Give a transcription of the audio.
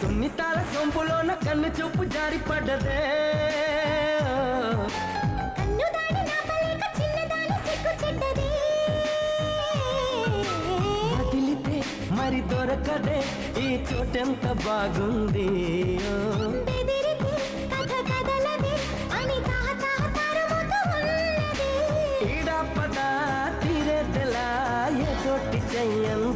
సున్నితాల సొంపులోన కన్ను చూపు జారి పడ్డదే వదిలితే మరి దొరకదే ఈ చోటెంత బాగుంది. ఓ. బెదిరితే ఈడ తీరేదెలా ఏ చోటి చెయ్యను